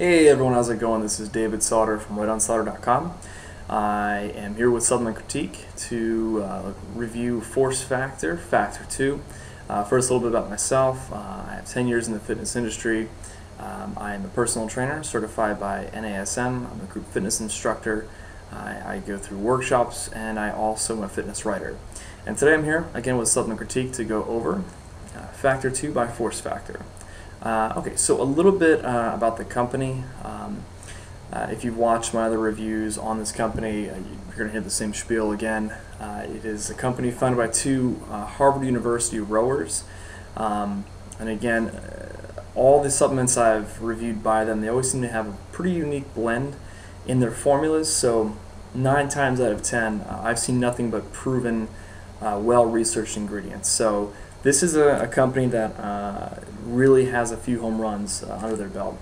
Hey everyone, how's it going? This is David Sauter from RightOnSauter.com. I am here with Supplement Critique to uh, review Force Factor, Factor 2. Uh, first, a little bit about myself. Uh, I have 10 years in the fitness industry. Um, I am a personal trainer certified by NASM. I'm a group fitness instructor. I, I go through workshops and I also am a fitness writer. And today I'm here again with Supplement Critique to go over uh, Factor 2 by Force Factor. Uh, okay, so a little bit uh, about the company. Um, uh, if you've watched my other reviews on this company, uh, you're going to hear the same spiel again. Uh, it is a company funded by two uh, Harvard University rowers. Um, and again, all the supplements I've reviewed by them, they always seem to have a pretty unique blend in their formulas. So, nine times out of ten, I've seen nothing but proven, well researched ingredients. So, this is a, a company that uh, really has a few home runs uh, under their belt.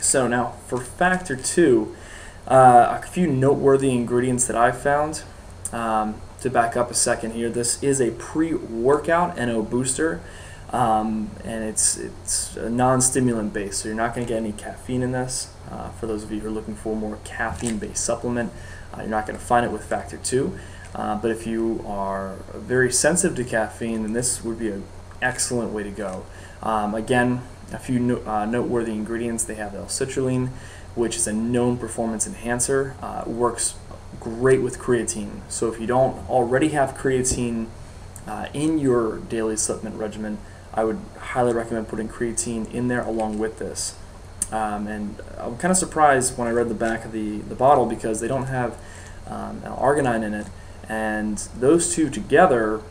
So now for factor two, uh, a few noteworthy ingredients that I've found. Um, to back up a second here, this is a pre-workout NO booster, um, and it's it's non-stimulant based, so you're not going to get any caffeine in this. Uh, for those of you who are looking for more caffeine-based supplement, uh, you're not going to find it with factor two. Uh, but if you are very sensitive to caffeine, then this would be an excellent way to go. Um, again, a few no, uh, noteworthy ingredients. They have L-citrulline, which is a known performance enhancer. Uh, works great with creatine. So if you don't already have creatine uh, in your daily supplement regimen, I would highly recommend putting creatine in there along with this. Um, and I'm kind of surprised when I read the back of the, the bottle because they don't have um, arginine in it. And those two together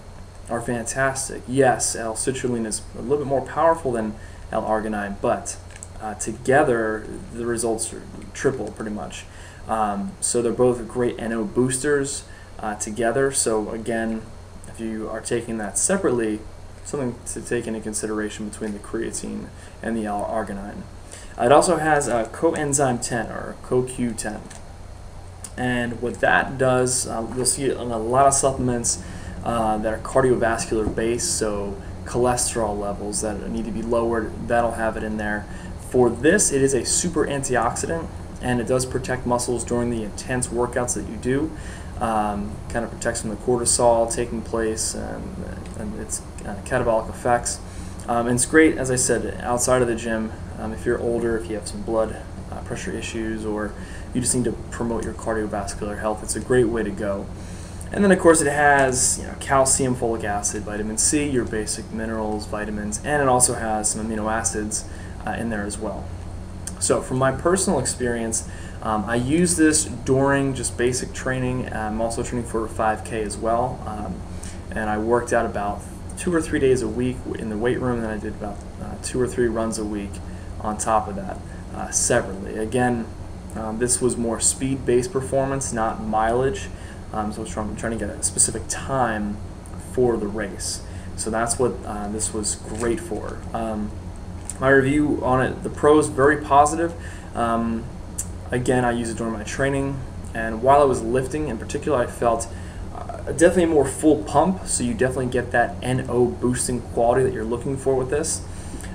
are fantastic. Yes, L-citrulline is a little bit more powerful than L-arginine, but uh, together the results are triple pretty much. Um, so they're both great NO boosters uh, together. So again, if you are taking that separately, something to take into consideration between the creatine and the L-arginine. It also has a coenzyme 10 or CoQ10. And what that does, uh, you'll see it on a lot of supplements uh, that are cardiovascular based, so cholesterol levels that need to be lowered, that'll have it in there. For this, it is a super antioxidant and it does protect muscles during the intense workouts that you do. Um, kind of protects from the cortisol taking place and, and its uh, catabolic effects. Um, and it's great, as I said, outside of the gym. Um, if you're older, if you have some blood uh, pressure issues, or you just need to promote your cardiovascular health. It's a great way to go. And then, of course, it has you know, calcium, folic acid, vitamin C, your basic minerals, vitamins, and it also has some amino acids uh, in there as well. So, from my personal experience, um, I use this during just basic training. I'm also training for 5K as well, um, and I worked out about two or three days a week in the weight room, and I did about uh, two or three runs a week on top of that uh, separately. Again, um, this was more speed-based performance, not mileage. Um, so I was trying, to get a specific time for the race. So that's what uh, this was great for. Um, my review on it, the pros, very positive. Um, again, I use it during my training, and while I was lifting in particular, I felt uh, definitely more full pump, so you definitely get that NO boosting quality that you're looking for with this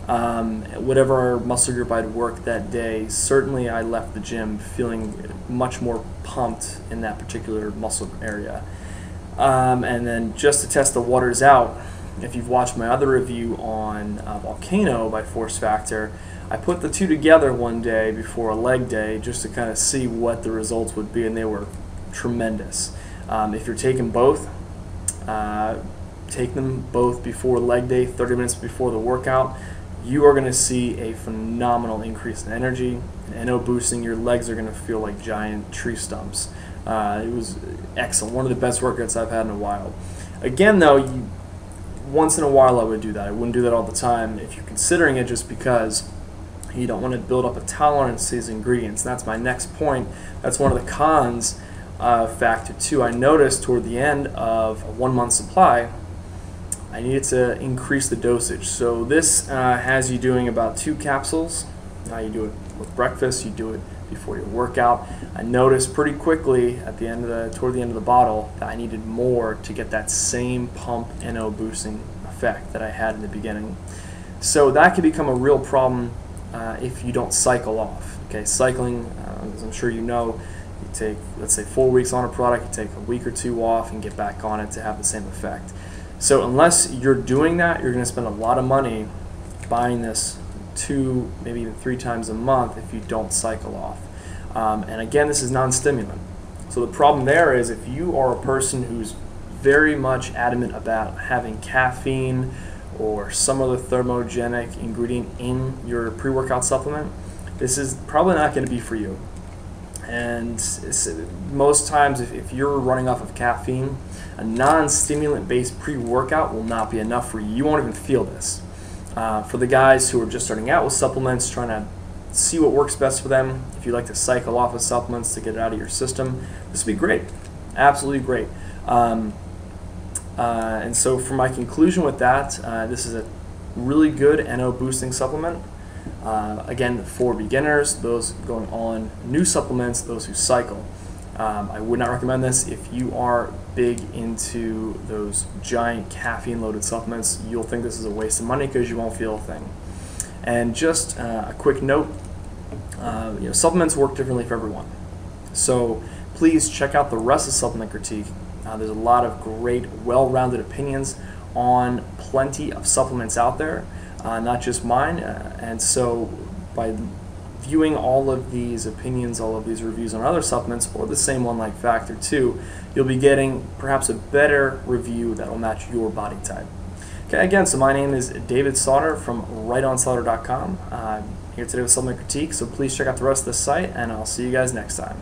um, whatever muscle group I'd worked that day, certainly I left the gym feeling much more pumped in that particular muscle area. Um, and then just to test the waters out, if you've watched my other review on uh, Volcano by Force Factor, I put the two together one day before a leg day just to kind of see what the results would be, and they were tremendous. Um, if you're taking both, uh, take them both before leg day, 30 minutes before the workout you are going to see a phenomenal increase in energy and NO boosting. Your legs are going to feel like giant tree stumps. Uh, it was excellent. One of the best workouts I've had in a while. Again, though, you, once in a while I would do that. I wouldn't do that all the time if you're considering it just because you don't want to build up a tolerance to these ingredients. And that's my next point. That's one of the cons of Factor 2. I noticed toward the end of a one month supply I needed to increase the dosage. So this uh, has you doing about two capsules. Now you do it with breakfast, you do it before your workout. I noticed pretty quickly at the end of the toward the end of the bottle that I needed more to get that same pump NO boosting effect that I had in the beginning. So that could become a real problem uh, if you don't cycle off. Okay, cycling, uh, as I'm sure you know, you take let's say four weeks on a product, you take a week or two off and get back on it to have the same effect. So unless you're doing that, you're going to spend a lot of money buying this two, maybe even three times a month if you don't cycle off. Um, and again, this is non-stimulant. So the problem there is if you are a person who's very much adamant about having caffeine or some other thermogenic ingredient in your pre-workout supplement, this is probably not going to be for you. And most times, if, if you're running off of caffeine, a non-stimulant based pre-workout will not be enough for you. You won't even feel this. Uh, for the guys who are just starting out with supplements, trying to see what works best for them, if you like to cycle off of supplements to get it out of your system, this would be great. Absolutely great. Um, uh, and so, for my conclusion with that, uh, this is a really good NO boosting supplement. Uh, again, for beginners, those going on new supplements, those who cycle. Um, I would not recommend this if you are big into those giant caffeine loaded supplements. You'll think this is a waste of money because you won't feel a thing. And just uh, a quick note uh, you know, supplements work differently for everyone. So please check out the rest of Supplement Critique. Uh, there's a lot of great, well rounded opinions on plenty of supplements out there, uh, not just mine. Uh, and so by viewing all of these opinions, all of these reviews on other supplements, or the same one like Factor 2, you'll be getting perhaps a better review that will match your body type. Okay, again, so my name is David Sauter from RightOnSauter.com. I'm here today with Supplement Critique, so please check out the rest of the site, and I'll see you guys next time.